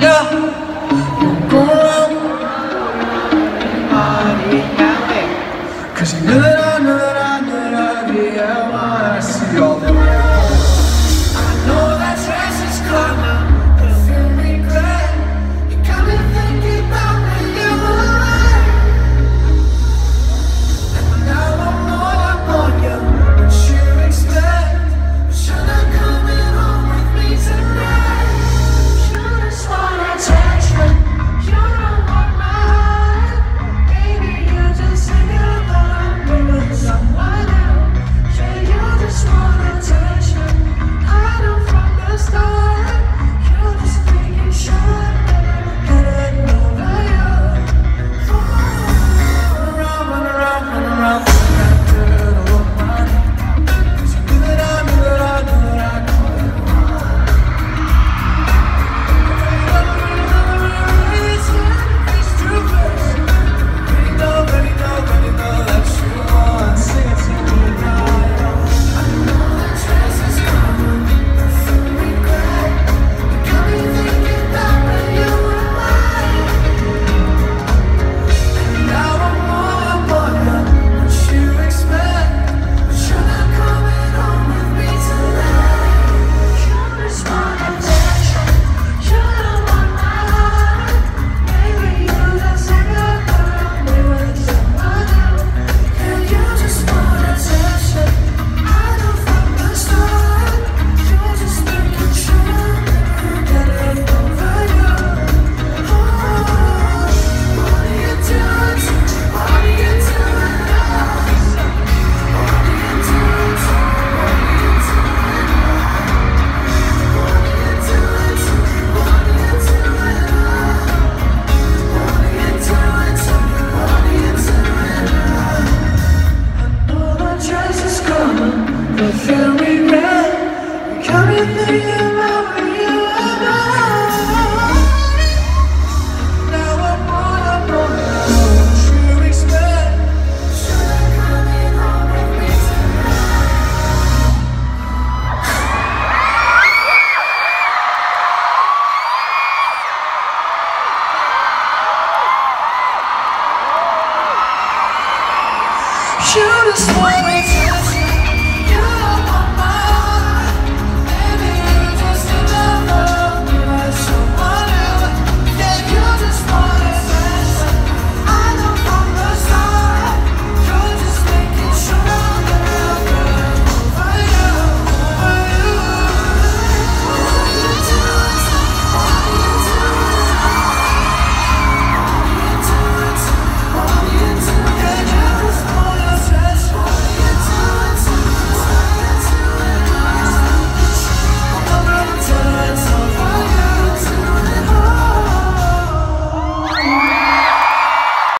yeah. Go. Cause you know that I know that shoot us when we